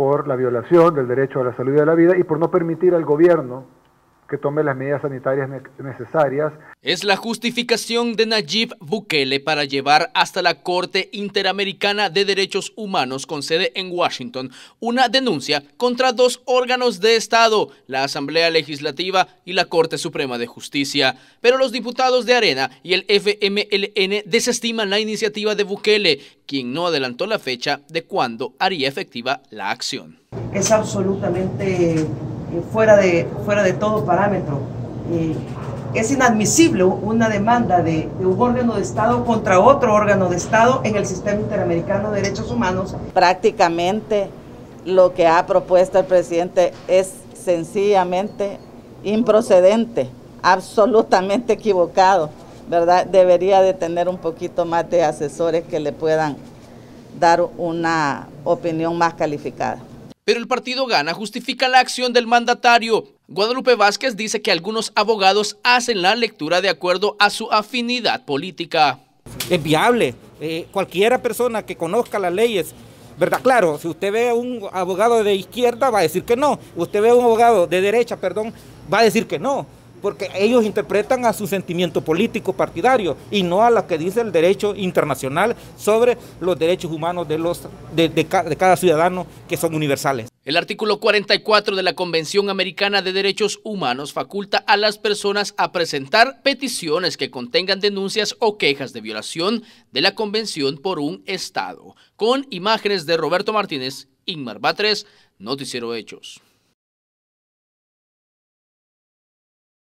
por la violación del derecho a la salud y a la vida y por no permitir al gobierno que tome las medidas sanitarias necesarias. Es la justificación de Nayib Bukele para llevar hasta la Corte Interamericana de Derechos Humanos con sede en Washington una denuncia contra dos órganos de Estado, la Asamblea Legislativa y la Corte Suprema de Justicia. Pero los diputados de Arena y el FMLN desestiman la iniciativa de Bukele, quien no adelantó la fecha de cuándo haría efectiva la acción. Es absolutamente fuera, de, fuera de todo parámetro. Eh, es inadmisible una demanda de, un órgano de Estado contra otro órgano de Estado en el sistema interamericano de derechos humanos. Prácticamente lo que ha propuesto el presidente es sencillamente improcedente, absolutamente equivocado, ¿verdad? Debería de tener un poquito más de asesores que le puedan dar una opinión más calificada pero el partido Gana justifica la acción del mandatario. Guadalupe Vázquez dice que algunos abogados hacen la lectura de acuerdo a su afinidad política. Es viable. Eh, cualquiera persona que conozca las leyes, ¿verdad? Claro, si usted ve a un abogado de izquierda va a decir que no. Usted ve a un abogado de derecha, perdón, va a decir que no porque ellos interpretan a su sentimiento político partidario y no a lo que dice el derecho internacional sobre los derechos humanos de, los, de, cada ciudadano que son universales. El artículo 44 de la Convención Americana de Derechos Humanos faculta a las personas a presentar peticiones que contengan denuncias o quejas de violación de la Convención por un Estado. Con imágenes de Roberto Martínez, Inmar Batres, Noticiero Hechos.